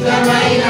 శుద్ధమైన